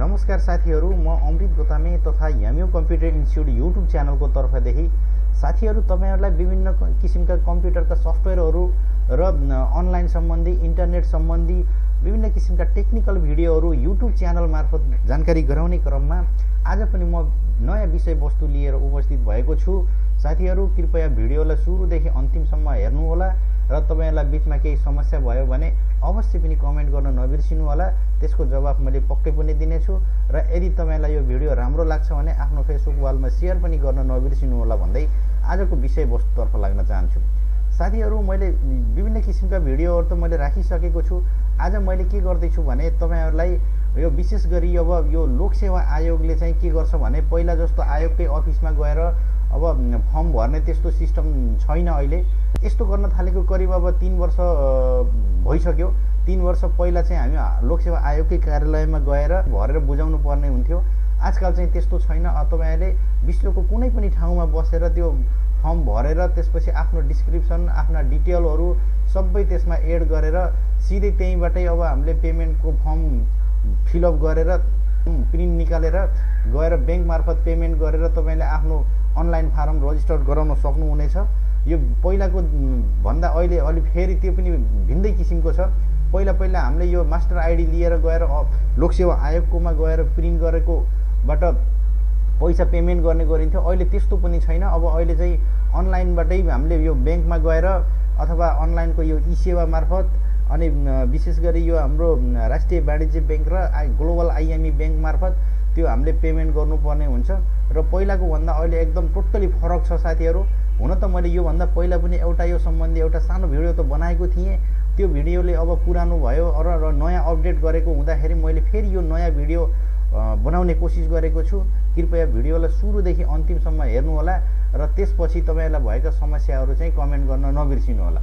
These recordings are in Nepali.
नमस्कार साथीहरू म अमृत गोतामे तथा यमयु कम्प्युटर इन्स्टिच्युट युट्युब च्यानलको तर्फदेखि साथीहरू तपाईँहरूलाई विभिन्न किसिमका कम्प्युटरका सफ्टवेयरहरू र अनलाइन सम्बन्धी इन्टरनेट सम्बन्धी विभिन्न किसिमका टेक्निकल भिडियोहरू युट्युब च्यानल मार्फत जानकारी गराउने क्रममा आज पनि म नयाँ विषयवस्तु लिएर उपस्थित भएको छु। साथीहरू कृपया भिडियोलाई सुरुदेखि अन्तिमसम्म हेर्नुहोला र तपाईँहरूलाई बिचमा केही समस्या भयो भने अवश्य पनि कमेन्ट गर्न नबिर्सिनु होला त्यसको जवाफ मैले पक्कै पनि दिनेछु र यदि तपाईँलाई यो भिडियो राम्रो लाग्छ भने आफ्नो फेसबुक वालमा सेयर पनि गर्न नबिर्सिनु होला भन्दै आजको विषयवस्तुतर्फ लाग्न चाहन्छु। साथीहरू मैले विभिन्न किसिमका भिडियोहरू त मैले राखिसकेको छु। आज मैले के गर्दैछु भने तपाईँहरूलाई यो विशेष गरी अब यो लोकसेवा आयोगले चाहिँ के गर्छ भने पहिला जस्तो आयोगकै अफिसमा गएर अब फर्म भर्ने त्यस्तो सिस्टम छैन अहिले। यस्तो गर्न थालेको करिब अब तिन वर्ष भइसक्यो। तिन वर्ष पहिला चाहिँ हामी लोकसेवा आयोगकै कार्यालयमा गएर भरेर बुझाउनु पर्ने हुन्थ्यो। आजकल चाहिँ त्यस्तो छैन। तपाईँहरूले विश्वको कुनै पनि ठाउँमा बसेर त्यो फर्म भरेर त्यसपछि आफ्नो डिस्क्रिप्सन आफ्ना डिटेलहरू सबै त्यसमा एड गरेर सिधै त्यहीँबाटै अब हामीले पेमेन्टको फर्म फिलअप गरेर प्रिन्ट निकालेर गएर ब्याङ्क मार्फत पेमेन्ट गरेर तपाईँले आफ्नो अनलाइन फारम रजिस्टर गराउन सक्नुहुनेछ। यो पहिलाको भन्दा अहिले अलि फेरि त्यो पनि भिन्दै किसिमको छ। पहिला पहिला हामीले यो मास्टर आइडी लिएर गएर लोकसेवा आयोगकोमा गएर प्रिन्ट गरेकोबाट पैसा पेमेन्ट गर्ने गरिन्थ्यो। अहिले त्यस्तो पनि छैन। अब अहिले चाहिँ अनलाइनबाटै हामीले यो ब्याङ्कमा गएर अथवा अनलाइनको यो ई सेवा मार्फत अनि विशेष गरी यो हाम्रो राष्ट्रिय वाणिज्य ब्याङ्क र ग्लोबल आइएमई ब्याङ्क मार्फत त्यो हामीले पेमेन्ट गर्नुपर्ने हुन्छ। र पहिलाको भन्दा अहिले एकदम टोटली फरक छ साथीहरू। हुन त मैले योभन्दा पहिला पनि एउटा यो सम्बन्धी एउटा सानो भिडियो त बनाएको थिएँ। त्यो भिडियोले अब पुरानो भयो र नयाँ अपडेट गरेको हुँदाखेरि मैले फेरि यो नयाँ भिडियो बनाउने कोसिस गरेको छु। कृपया भिडियोलाई सुरुदेखि अन्तिमसम्म हेर्नुहोला र त्यसपछि तपाईँहरूलाई भएका समस्याहरू चाहिँ कमेन्ट गर्न नबिर्सिनु होला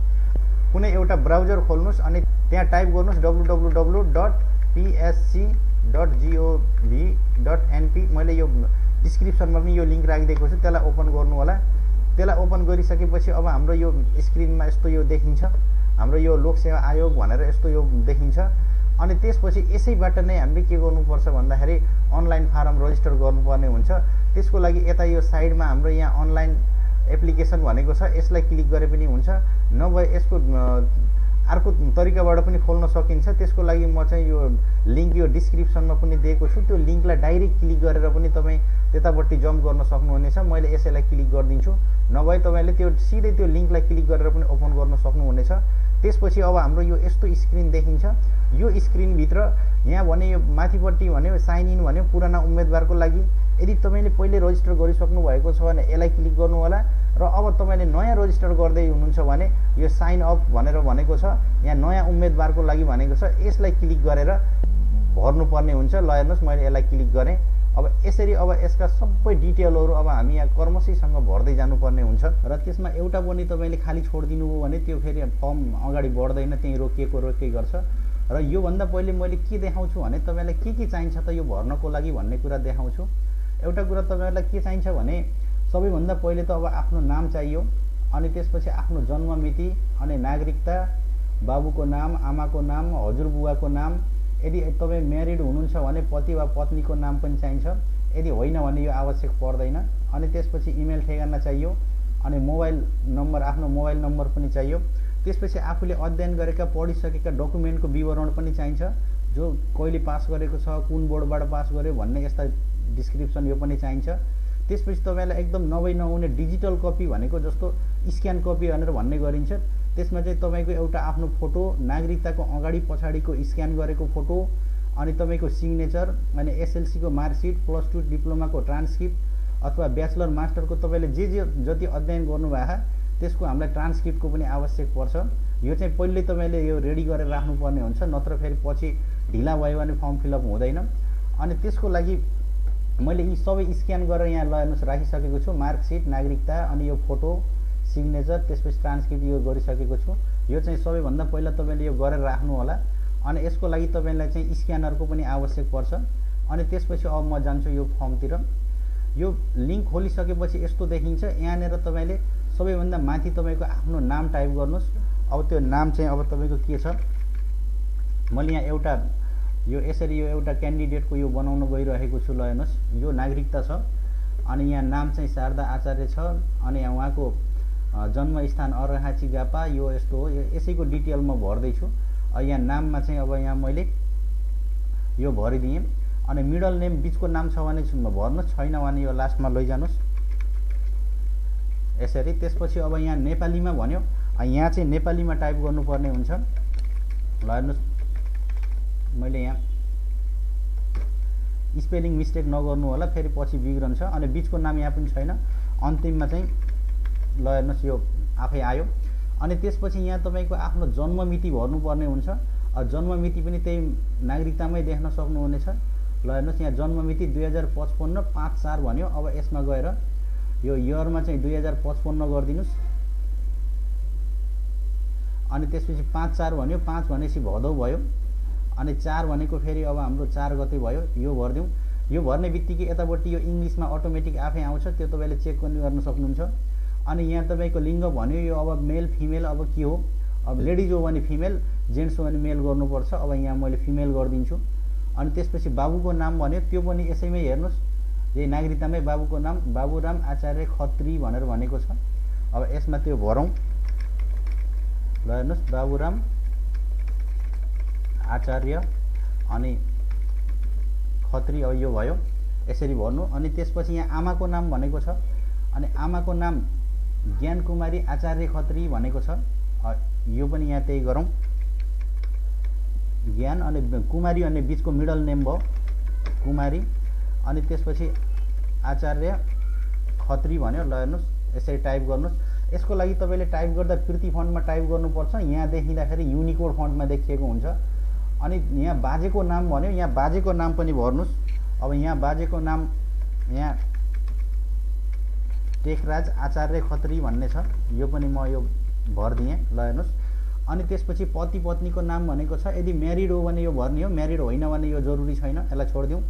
कुनै एउटा ब्राउजर खोल्नुहोस् अनि त्यहाँ टाइप गर्नुहोस् W W W dot PSC dot gov dot NP मैले यो डिस्क्रिप्सनमा पनि यो लिङ्क राखिदिएको छु त्यसलाई ओपन गर्नु होला त्यसलाई ओपन गरिसकेपछि अब हाम्रो यो स्क्रिनमा यस्तो यो देखिन्छ। हाम्रो यो लोकसेवा आयोग भनेर यस्तो यो देखिन्छ। अनि त्यसपछि यसैबाट नै हामीले के गर्नुपर्छ भन्दाखेरि अनलाइन फारम रजिस्टर गर्नुपर्ने हुन्छ। त्यसको लागि यता यो साइडमा हाम्रो यहाँ अनलाइन एप्लिकेसन भनेको छ यसलाई क्लिक गरे पनि हुन्छ। नभए यसको अर्को तरिकाबाट पनि खोल्न सकिन्छ। त्यसको लागि म चाहिँ यो लिङ्क यो डिस्क्रिप्सनमा पनि दिएको छु। त्यो लिङ्कलाई डाइरेक्ट क्लिक गरेर पनि तपाईँ त्यतापट्टि जम्प गर्न सक्नुहुनेछ। मैले यसैलाई क्लिक गरिदिन्छु। नभए तपाईँले त्यो सिधै त्यो लिङ्कलाई क्लिक गरेर पनि ओपन गर्न सक्नुहुनेछ। त्यसपछि अब हाम्रो यो यस्तो स्क्रिन देखिन्छ। यो स्क्रिनभित्र यहाँ भने यो माथिपट्टि भने साइन इन भन्यो पुराना उम्मेदवारको लागि यदि तपाईँले पहिले रजिस्टर गरिसक्नु भएको छ भने यसलाई क्लिक गर्नु होला र अब तपाईँले नयाँ रजिस्टर गर्दै हुनुहुन्छ भने यो साइन अप भनेर भनेको छ यहाँ नयाँ उम्मेदवारको लागि भनेको छ यसलाई क्लिक गरेर भर्नुपर्ने हुन्छ। ल हेर्नुहोस् मैले यसलाई क्लिक गरेँ। अब यसरी अब यसका सबै डिटेलहरू अब हामी यहाँ कर्मशीसँग भर्दै जानुपर्ने हुन्छ र त्यसमा एउटा पनि तपाईँले खाली छोडिदिनु हो भने त्यो फेरि फर्म अगाडि बढ्दैन त्यहीँ रोकिएको रोकिए गर्छ। र योभन्दा पहिले मैले के देखाउँछु भने तपाईँलाई के के चाहिन्छ त यो भर्नको लागि भन्ने कुरा देखाउँछु। एउटा कुरा तपाईँहरूलाई के चाहिन्छ भने सबैभन्दा पहिले त अब आफ्नो नाम चाहियो अनि त्यसपछि आफ्नो जन्म मिति अनि नागरिकता बाबुको नाम आमाको नाम हजुरबुवाको नाम यदि तपाईँ म्यारिड हुनुहुन्छ भने पति वा पत्नीको नाम पनि चाहिन्छ। यदि होइन भने यो आवश्यक पर्दैन। अनि त्यसपछि इमेल ठेगाना चाहियो। अनि मोबाइल नम्बर आफ्नो मोबाइल नम्बर पनि चाहियो। त्यसपछि आफूले अध्ययन गरेका पढिसकेका डकुमेन्टको विवरण पनि चाहिन्छ। जो कहिले पास गरेको छ कुन बोर्डबाट पास गर्यो भन्ने यस्ता डिस्क्रिप्सन यो पनि चाहिन्छ। त्यसपछि तपाईँलाई एकदम नभई नहुने डिजिटल कपी भनेको जस्तो स्क्यान कपी भनेर भन्ने गरिन्छ। त्यसमा चाहिँ तपाईँको एउटा आफ्नो फोटो नागरिकताको अगाडि पछाडिको स्क्यान गरेको फोटो अनि तपाईँको सिग्नेचर अनि एसएलसीको मार्कसिट प्लस टू डिप्लोमाको ट्रान्सक्रिप्ट अथवा ब्याचलर मास्टरको तपाईँले जे जे जति अध्ययन गर्नुभएको त्यसको हामीलाई ट्रान्सक्रिप्टको पनि आवश्यक पर्छ। यो चाहिँ पहिल्यै तपाईँले यो रेडी गरेर राख्नुपर्ने हुन्छ नत्र फेरि पछि ढिला भयो भने फर्म फिलअप हुँदैन। अनि त्यसको लागि मैले यी सबै स्क्यान गरेर यहाँ ल हेर्नुहोस् राखिसकेको छु। मार्कसिट नागरिकता अनि यो फोटो। सिग्नेचर त्यसपछि ट्रान्सक्रिप्ट यो गरिसकेको छु। यो चाहिँ सबैभन्दा पहिला तपाईँले यो गरेर राख्नु होला। अनि यसको लागि तपाईँलाई चाहिँ स्क्यानरको पनि आवश्यक पर्छ। अनि त्यसपछि अब म जान्छु यो फर्मतिर। यो लिङ्क खोलिसकेपछि यस्तो देखिन्छ। यहाँनिर तपाईँले सबैभन्दा माथि तपाईँको आफ्नो नाम टाइप गर्नुहोस्। अब त्यो नाम चाहिँ अब तपाईँको के छ? मैले यहाँ एउटा यो यसरी यो एउटा क्यान्डिडेटको यो बनाउन गइरहेको छु। ल हेर्नुहोस्। यो नागरिकता छ। अनि यहाँ नाम चाहिँ शारदा आचार्य छ। अनि यहाँ उहाँको जन्मस्थान अर्घाची गापा यो यस्तो हो। यसैको डिटेल म भर्दैछु। यहाँ नाममा चाहिँ अब यहाँ मैले यो भरिदिएँ। अनि मिडल नेम बिचको नाम छ भने भर्नुहोस् छैन भने यो लास्टमा लैजानुहोस् यसरी। त्यसपछि अब यहाँ नेपालीमा भन्यो। यहाँ चाहिँ नेपालीमा टाइप गर्नुपर्ने हुन्छ। ल हेर्नुहोस् मैले यहाँ स्पेलिङ मिस्टेक नगर्नु होला फेरि पछि बिग्रन्छ अनि बिचको नाम यहाँ पनि छैन। अन्तिममा चाहिँ ल हेर्नुहोस् यो आफै आयो। अनि त्यसपछि यहाँ तपाईँको आफ्नो जन्ममिति भर्नुपर्ने हुन्छ। जन्ममिति पनि त्यही नागरिकतामै देख्न सक्नुहुनेछ। ल हेर्नुहोस् यहाँ जन्ममिति दुई हजार पचपन्न पाँच चार भन्यो। अब यसमा गएर यो इयरमा चाहिँ दुई हजार पचपन्न गरिदिनुहोस् अनि त्यसपछि पाँच चार भन्यो। पाँच भनेपछि भदौ भयो। अनि चार भनेको फेरि अब हाम्रो चार गते भयो। यो भरिदिउँ। यो भर्ने बित्तिकै यतापट्टि यो इङ्ग्लिसमा अटोमेटिक आफै आउँछ। त्यो तपाईँले चेक पनि गर्न सक्नुहुन्छ। अनि यहाँ तपाईँको लिङ्ग भन्यो यो अब मेल फिमेल अब के हो? अब लेडिज हो भने फिमेल जेन्ट्स हो भने मेल गर्नुपर्छ। अब यहाँ मैले फिमेल गरिदिन्छु। अनि त्यसपछि बाबुको नाम भन्यो। त्यो पनि यसैमै हेर्नुहोस्। यही नागरिकतामै बाबुको नाम बाबुराम आचार्य खत्री भनेर भनेको छ। अब यसमा त्यो भरौँ। ल हेर्नुहोस्। बाबुराम आचार्य अनि खत्री अब यो भयो। यसरी भर्नु अनि त्यसपछि यहाँ आमाको नाम भनेको छ। अनि आमाको नाम ज्ञान कुमारी आचार्य खत्री भनेको छ। यो पनि यहाँ त्यही गरौँ। ज्ञान अनि कुमारी अनि बिचको मिडल नेम भयो। कुमारी अनि त्यसपछि आचार्य खत्री भन्यो। ल हेर्नुहोस् यसरी टाइप गर्नुहोस्। यसको लागि तपाईँले टाइप गर्दा प्रिति फन्डमा टाइप गर्नुपर्छ। यहाँ देखिँदाखेरि युनिकोड फन्डमा देखिएको हुन्छ। अनि यहाँ बाजेको नाम भन्यो। यहाँ बाजेको नाम पनि भर्नुहोस्। अब यहाँ बाजेको नाम यहाँ टेकराज आचार्य खत्री भन्ने छ। यो पनि म यो भरिदिएँ ल हेर्नुहोस्। अनि त्यसपछि पति पत्नीको नाम भनेको छ यदि म्यारिड हो भने यो भर्ने हो। म्यारिड होइन भने यो जरुरी छैन यसलाई छोडिदिउँ।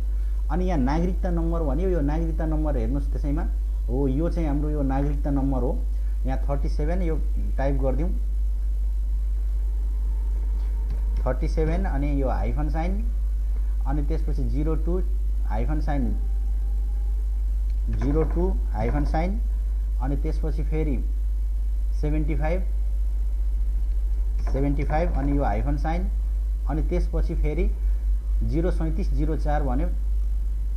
अनि यहाँ नागरिकता नम्बर भन्यो। यो नागरिकता नम्बर हेर्नुहोस् त्यसैमा। हो यो चाहिँ हाम्रो यो नागरिकता नम्बर हो। यहाँ थर्टी सेभेन यो टाइप गरिदिउँ। थर्टी सेभेन अनि यो हाइफन साइन अनि त्यसपछि zero two hyphen sign zero two hyphen sign अनि त्यसपछि फेरि सेभेन्टी फाइभ सेभेन्टी फाइभ अनि यो हाइफन साइन अनि त्यसपछि फेरि जिरो सैँतिस जिरो चार भन्यो।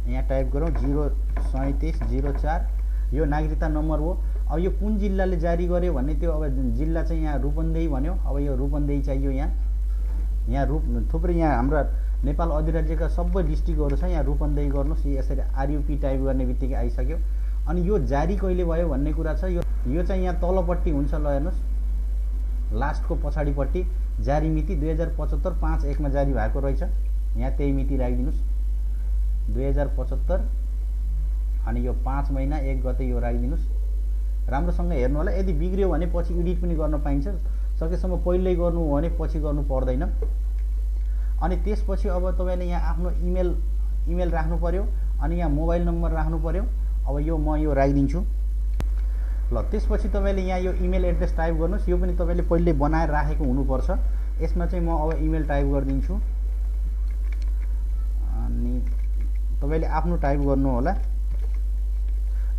यहाँ टाइप गरौँ जिरो सैँतिस जिरो चार। यो नागरिकता नम्बर हो। अब यो कुन जिल्लाले जारी गर्यो भने त्यो अब जिल्ला चाहिँ यहाँ रूपन्देही भन्यो। अब यो रूपन्देही चाहियो यहाँ। यहाँ रूप थुप्रै यहाँ हाम्रा नेपाल अधिराज्यका सबै डिस्ट्रिक्टहरू छ यहाँ रूपन्देही गर्नुहोस् यसरी आरयुपी टाइप गर्ने बित्तिकै आइसक्यो। अनि यो जारी कहिले भयो भन्ने कुरा छ यो यो चाहिँ यहाँ तलपट्टि हुन्छ ल हेर्नुहोस्। लास्टको पछाडिपट्टि जारी मिति दुई हजार पचहत्तर पाँच एकमा जारी भएको रहेछ। यहाँ त्यही मिति राखिदिनुहोस्। दुई हजार पचहत्तर अनि यो पाँच महिना एक गते यो राखिदिनुहोस्। राम्रोसँग हेर्नु होला। यदि बिग्रियो भने पछि एडिट पनि गर्न पाइन्छ। सकेसम्म पहिल्यै गर्नु हो भने पछि गर्नु पर्दैन। अनि त्यसपछि अब तपाईँले यहाँ आफ्नो इमेल इमेल राख्नु पऱ्यो अनि यहाँ मोबाइल नम्बर राख्नु पऱ्यो अब यो म यो राखिदिन्छु। ल त्यसपछि तपाईँले यहाँ यो इमेल एड्रेस टाइप गर्नुहोस्। यो पनि तपाईँले पहिले बनाएर राखेको हुनुपर्छ। यसमा चाहिँ म अब इमेल टाइप गरिदिन्छु। अनि तपाईँले आफ्नो टाइप गर्नु होला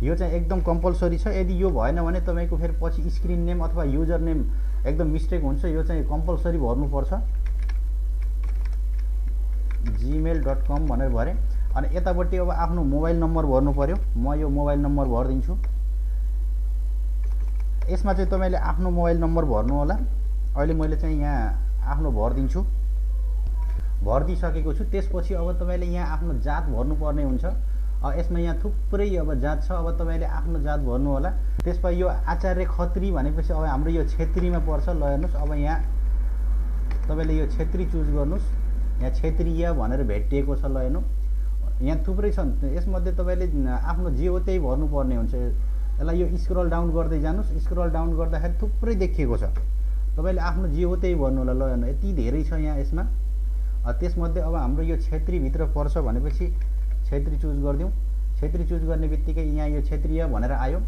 यो चाहिँ एकदम कम्पलसरी छ। यदि यो भएन भने तपाईँको फेरि पछि स्क्रिन नेम अथवा युजर नेम एकदम मिस्टेक हुन्छ। यो चाहिँ कम्पलसरी भर्नुपर्छ। जिमेल डट कम भनेर भरेँ। अनि यतापट्टि अब आफ्नो मोबाइल नम्बर भर्नु पऱ्यो म यो मोबाइल नम्बर भरिदिन्छु। यसमा चाहिँ तपाईँले आफ्नो मोबाइल नम्बर भर्नु होला। अहिले मैले चाहिँ यहाँ आफ्नो भरिदिन्छु। भरिदिइसकेको छु। त्यसपछि अब तपाईँले यहाँ आफ्नो जात भर्नुपर्ने हुन्छ। यसमा यहाँ थुप्रै अब जात छ। अब तपाईँले आफ्नो जात भर्नु होला। त्यसपछि यो आचार्य खत्री भनेपछि अब हाम्रो यो छेत्रीमा पर्छ। ल हेर्नुहोस्। अब यहाँ तपाईँले यो छेत्री चुज गर्नुहोस्। यहाँ क्षेत्रीय भनेर भेटिएको छ ल हेर्नु। यहाँ थुप्रै छन्। यसमध्ये तपाईँले आफ्नो जे हो त्यही भर्नुपर्ने हुन्छ। यसलाई यो स्क्रल डाउन गर्दै जानुहोस्। स्क्रल डाउन गर्दाखेरि थुप्रै देखिएको छ। तपाईँले आफ्नो जे हो त्यही भन्नु होला ल हेर्नु। यति धेरै छ यहाँ यसमा। त्यसमध्ये अब हाम्रो यो क्षेत्रीभित्र पर्छ भनेपछि क्षेत्री चुज गरिदिउँ। क्षेत्री चुज गर्ने बित्तिकै यहाँ यो क्षेत्रीय भनेर आयो।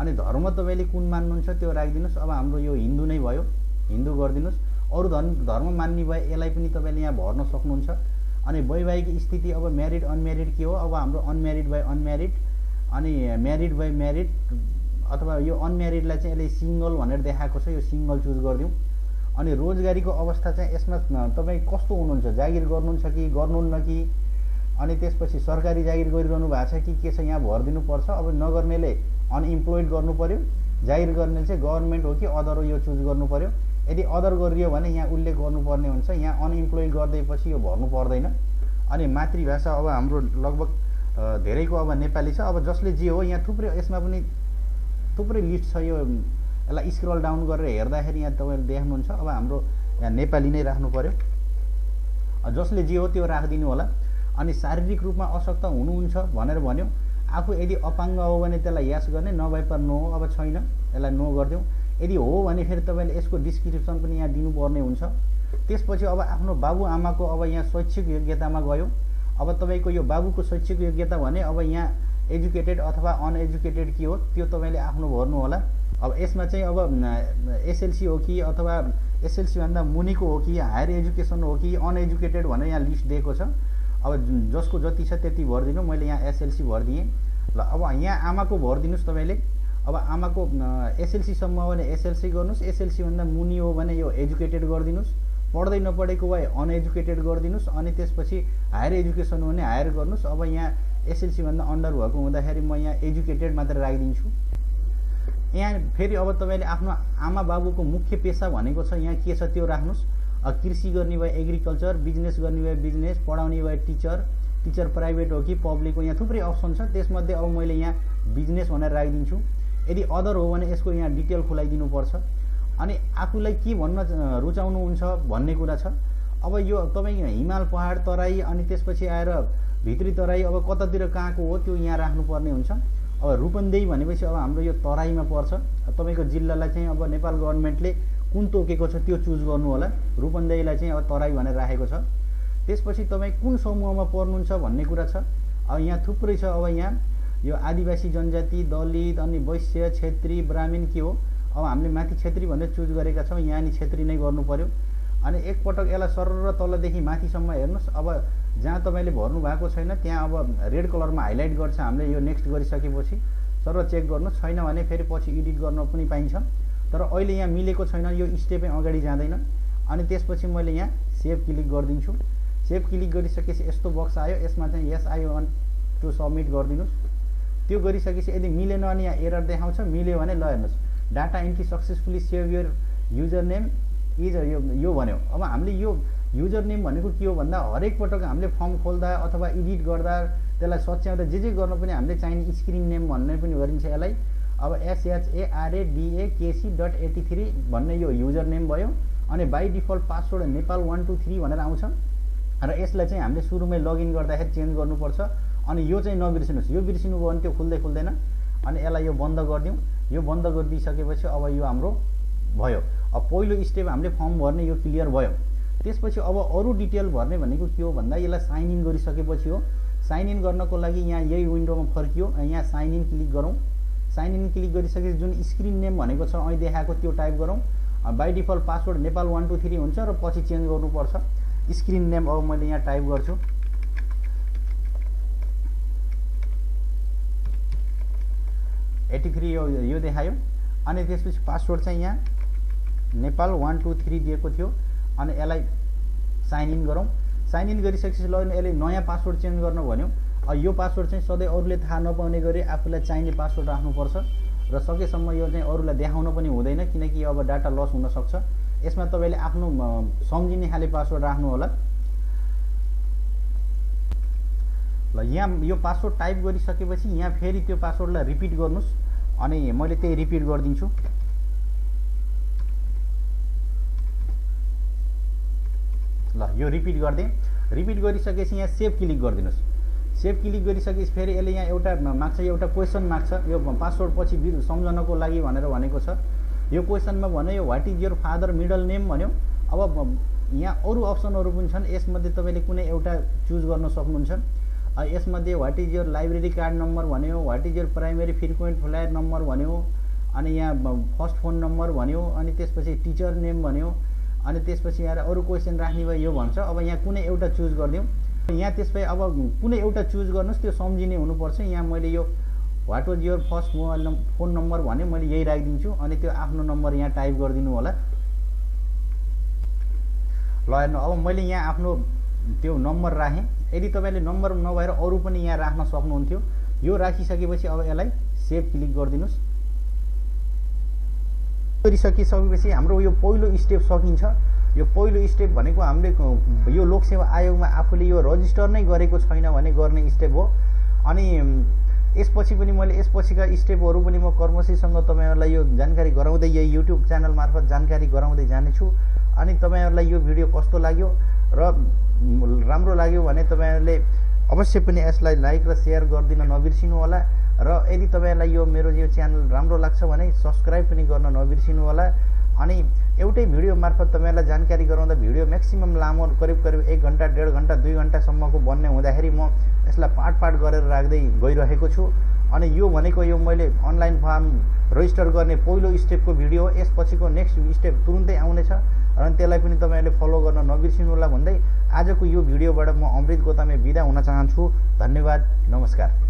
अनि धर्म तपाईँले कुन मान्नुहुन्छ त्यो राखिदिनुहोस्। अब हाम्रो यो हिन्दू नै भयो। हिन्दू गरिदिनुहोस्। अरू धर्म धर्म मान्ने भए यसलाई पनि तपाईँले यहाँ भर्न सक्नुहुन्छ। अनि वैवाहिक स्थिति अब म्यारिड अनम्यारिड के हो? अब हाम्रो अनम्यारिड बाई अनम्यारिड अनि म्यारिड बाई म्यारिड अथवा यो अनम्यारिडलाई चाहिँ यसले सिङ्गल भनेर देखाएको छ यो सिङ्गल चुज गरिदिउँ। अनि रोजगारीको अवस्था चाहिँ यसमा तपाईँ कस्तो हुनुहुन्छ? जागिर गर्नुहुन्छ कि गर्नुहुन्न कि? अनि त्यसपछि सरकारी जागिर गरिरहनु भएको छ कि के छ? यहाँ भरिदिनुपर्छ। अब नगर्नेले अनइम्प्लोइड गर्नु पऱ्यो जागिर गर्नेले चाहिँ गभर्मेन्ट हो कि अदर हो यो चुज गर्नु पऱ्यो यदि अदर गरियो भने यहाँ उल्लेख गर्नुपर्ने हुन्छ। यहाँ अनइम्प्लोइड गरिदिएपछि यो भर्नु पर्दैन। अनि मातृभाषा अब हाम्रो लगभग धेरैको अब नेपाली छ। अब जसले जे हो यहाँ थुप्रै यसमा पनि थुप्रै लिस्ट छ यो। यसलाई स्क्रल डाउन गरेर हेर्दाखेरि यहाँ तपाईँले देख्नुहुन्छ। अब हाम्रो यहाँ नेपाली नै राख्नु पऱ्यो जसले जे हो त्यो राखिदिनु होला। अनि शारीरिक रूपमा अशक्त हुनुहुन्छ भनेर भन्यो। आफू यदि अपाङ्ग हो भने त्यसलाई यास गर्ने नभए पर नो अब छैन। यसलाई नो गरिदिउँ। यदि हो भने फेरि तपाईँले यसको डिस्क्रिप्सन पनि यहाँ दिनुपर्ने हुन्छ। त्यसपछि अब आफ्नो बाबुआमाको अब यहाँ शैक्षिक योग्यतामा गयो। अब तपाईँको यो बाबुको शैक्षिक योग्यता भने अब यहाँ एजुकेटेड अथवा अनएजुकेटेड के हो त्यो तपाईँले आफ्नो भर्नु होला अब यसमा चाहिँ अब एसएलसी हो कि अथवा एसएलसीभन्दा मुनिको हो कि हायर एजुकेसन हो कि अनएजुकेटेड भनेर यहाँ लिस्ट दिएको छ। अब जसको जति छ त्यति भरिदिनु मैले यहाँ एसएलसी भरिदिएँ। ल अब यहाँ आमाको भरिदिनुहोस् तपाईँले। अब आमाको एसएलसीसम्म हो भने एसएलसी गर्नुहोस्। एसएलसीभन्दा मुनि हो भने यो एजुकेटेड गरिदिनुहोस्। पढ्दै नपढेको भए अनएजुकेटेड गरिदिनुहोस् अनि त्यसपछि हायर एजुकेसन हो भने हायर गर्नुहोस्। अब यहाँ एसएलसीभन्दा अन्डर भएको हुँदाखेरि म यहाँ एजुकेटेड मात्र राखिदिन्छु। यहाँ फेरि अब तपाईँले आफ्नो आमा बाबुको मुख्य पेसा भनेको छ यहाँ के छ त्यो राख्नुहोस्। कृषि गर्ने भए एग्रिकल्चर बिजनेस गर्ने भए बिजनेस पढाउने भए टिचर टिचर प्राइभेट हो कि पब्लिक हो यहाँ थुप्रै अप्सन छ। त्यसमध्ये अब मैले यहाँ बिजनेस भनेर राखिदिन्छु। यदि अदर हो भने यसको यहाँ डिटेल खुलाइदिनुपर्छ। अनि आफूलाई के भन्न रुचाउनुहुन्छ भन्ने कुरा छ। अब यो तपाईँ हिमाल पहाड तराई अनि त्यसपछि आएर भित्री तराई अब कतातिर कहाँको हो त्यो यहाँ राख्नुपर्ने हुन्छ। अब रूपन्देही भनेपछि अब हाम्रो यो तराईमा पर्छ। तपाईँको जिल्लालाई चाहिँ अब नेपाल गभर्मेन्टले कुन तोकेको छ त्यो चुज गर्नु होला रूपन्देहीलाई चाहिँ अब तराई भनेर राखेको छ। त्यसपछि तपाईँ कुन समूहमा पर्नुहुन्छ भन्ने कुरा छ। अब यहाँ थुप्रै छ अब यहाँ। यो आदिवासी जनजाति दलित अनि वैश्य छेत्री ब्राह्मीण के हो? अब हामीले माथि छेत्री भनेर चुज गरेका छौँ यहाँ नि छेत्री नै गर्नु पऱ्यो अनि एकपटक यसलाई सर र तलदेखि माथिसम्म हेर्नुहोस्। अब जहाँ तपाईँले भर्नु भएको छैन त्यहाँ अब रेड कलरमा हाइलाइट गर्छ। हामीले यो नेक्स्ट गरिसकेपछि सर चेक गर्नुहोस्। छैन भने फेरि पछि एडिट गर्न पनि पाइन्छ। तर अहिले यहाँ मिलेको छैन यो स्टेपै अगाडि जाँदैन। अनि त्यसपछि मैले यहाँ सेभ क्लिक गरिदिन्छु। सेभ क्लिक गरिसकेपछि यस्तो बक्स आयो। यसमा चाहिँ यस आयो वान टु सबमिट गरिदिनुहोस्। त्यो गरिसकेपछि यदि मिलेन भने यहाँ एरर देखाउँछ मिल्यो भने ल हेर्नुहोस्। Data entry successfully save your user name is यो यो भन्यो। अब हामीले यो युजर नेम भनेको के हो भन्दा हरेक पटक हामीले फर्म खोल्दा अथवा एडिट गर्दा त्यसलाई सच्याउँदा जे जे गर्नु पनि हामीले चाहिने स्क्रिन नेम भन्ने पनि गरिन्छ यसलाई। अब एसएचएआरएडिएकेसी डट एटी थ्री भन्ने यो युजर नेम भयो अनि by default password Nepal one two three भनेर आउँछ। र यसलाई चाहिँ हामीले सुरुमै लगइन गर्दाखेरि चेन्ज गर्नुपर्छ। अनि यो चाहिँ नबिर्सिनुहोस्। यो बिर्सिनु भयो भने त्यो खुल्दै खुल्दैन। अनि यसलाई यो बन्द गरिदिउँ। यो बन्द गरिदिइसकेपछि अब यो हाम्रो भयो। अब पहिलो स्टेप हामीले फर्म भर्ने यो क्लियर भयो। त्यसपछि अब अरू डिटेल भर्ने भनेको के हो भन्दा यसलाई साइन इन गरिसकेपछि हो। साइन इन गर्नको लागि यहाँ यही विन्डोमा फर्कियो। यहाँ साइन इन क्लिक गरौँ। साइन इन क्लिक गरिसकेपछि जुन स्क्रिन नेम भनेको छ अहिले देखाएको त्यो टाइप गरौँ। By default password Nepal one two three हुन्छ र पछि चेन्ज गर्नुपर्छ। स्क्रिन नेम अब मैले यहाँ टाइप गर्छु। एट्टी थ्री यो यो देखायो। अनि त्यसपछि पासवर्ड चाहिँ यहाँ नेपाल वान टू थ्री दिएको थियो। अनि यसलाई साइन इन गरौँ। साइन इन गरिसकेपछि ल यसले नयाँ पासवर्ड चेन्ज गर्न भन्यो। यो पासवर्ड चाहिँ सधैँ अरूले थाहा नपाउने गरी आफूलाई चाहिने पासवर्ड राख्नुपर्छ। र सकेसम्म यो चाहिँ अरूलाई देखाउन पनि हुँदैन किनकि अब डाटा लस हुनसक्छ। यसमा तपाईँले आफ्नो सम्झिने खाले पासवर्ड राख्नु होला ल यहाँ यो पासवर्ड टाइप गरिसकेपछि यहाँ फेरि त्यो पासवर्डलाई रिपिट गर्नुहोस्। अनि मैले त्यही रिपिट गरिदिन्छु। ल यो रिपिट गरिदिएँ। रिपिट गरिसकेपछि यहाँ सेभ क्लिक गरिदिनुहोस्। सेभ क्लिक गरिसकेपछि फेरि यसले यहाँ एउटा माग्छ एउटा क्वेसन माग्छ। यो पासवर्ड पछि सम्झनको लागि भनेर भनेको छ। यो क्वेसनमा भन्यो यो what is your father middle name भन्यो। अब यहाँ अरू अप्सनहरू पनि छन्। यसमध्ये तपाईँले कुनै एउटा चुज गर्न सक्नुहुन्छ। यसमध्ये what is your library card number भन्यो what is your primary frequent flyer number भन्यो अनि यहाँ फर्स्ट फोन नम्बर भन्यो अनि त्यसपछि टिचर नेम भन्यो अनि त्यसपछि यहाँ अरू क्वेसन राख्ने भयो यो भन्छ। अब यहाँ कुनै एउटा चुज गरिदिउँ। यहाँ त्यसपछि अब कुनै एउटा चुज गर्नुहोस् त्यो सम्झिने हुनुपर्छ। यहाँ मैले यो what was your first mobile num phone number भने मैले यही राखिदिन्छु अनि त्यो आफ्नो नम्बर यहाँ टाइप गरिदिनु होला। ल हेर्नु अब मैले यहाँ आफ्नो त्यो नम्बर राखेँ। यदि तपाईँले नम्बर नभएर अरू पनि यहाँ राख्न सक्नुहुन्थ्यो यो राखिसकेपछि अब यसलाई सेभ क्लिक गरिदिनुहोस्। गरिसकिसकेपछि हाम्रो यो पहिलो स्टेप सकिन्छ। यो पहिलो स्टेप भनेको हामीले यो लोकसेवा आयोगमा आफूले यो रजिस्टर नै गरेको छैन भने गर्ने स्टेप हो। अनि यसपछि पनि मैले यसपछिका स्टेपहरू पनि म कर्मशीसँग तपाईँहरूलाई यो जानकारी गराउँदै यही युट्युब च्यानल मार्फत जानकारी गराउँदै जानेछु। अनि तपाईँहरूलाई यो भिडियो कस्तो लाग्यो? र राम्रो लाग्यो भने तपाईँहरूले अवश्य पनि यसलाई लाइक र सेयर गरिदिन नबिर्सिनु होला र यदि तपाईँहरूलाई यो मेरो यो च्यानल राम्रो लाग्छ भने सब्सक्राइब पनि गर्न नबिर्सिनु होला अनि एउटै भिडियो मार्फत तपाईँहरूलाई जानकारी गराउँदा भिडियो म्याक्सिमम् लामो करिब करिब एक घन्टा डेढ घन्टा दुई घन्टासम्मको बन्ने हुँदाखेरि म यसलाई पार्ट पार्ट गरेर राख्दै गइरहेको छु। अनि यो भनेको यो मैले अनलाइन फर्म रजिस्टर गर्ने पहिलो स्टेपको भिडियो हो। यसपछिको नेक्स्ट स्टेप तुरुन्तै आउनेछ। र त्यसलाई पनि तपाईँहरूले फलो गर्न नबिर्सिनु होला भन्दै आजको यो भिडियोबाट म अमृत गोतामे बिदा हुन चाहन्छु। धन्यवाद नमस्कार।